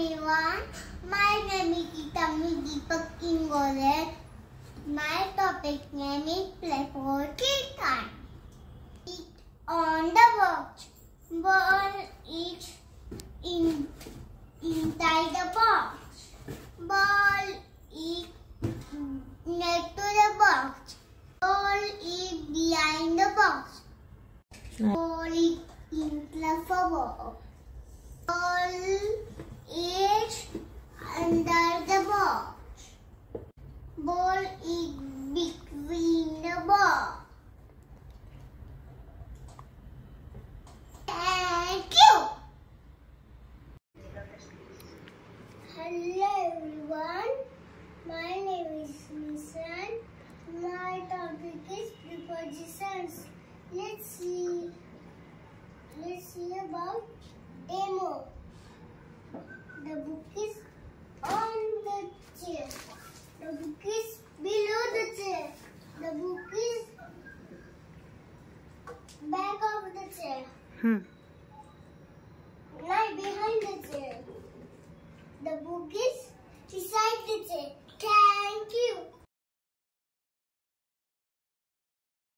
everyone. My name is Kitami Deepak Ingole. My topic name is play for Time. It on the box. Ball is in inside the box. Ball is next to the box. Ball is behind the box. Ball is in the box. Ball My name is Nishant. My topic is prepositions. Let's see. Let's see about demo. The book is on the chair. The book is below the chair. The book is back of the chair. Hmm. Right behind the chair. The book is beside the chair.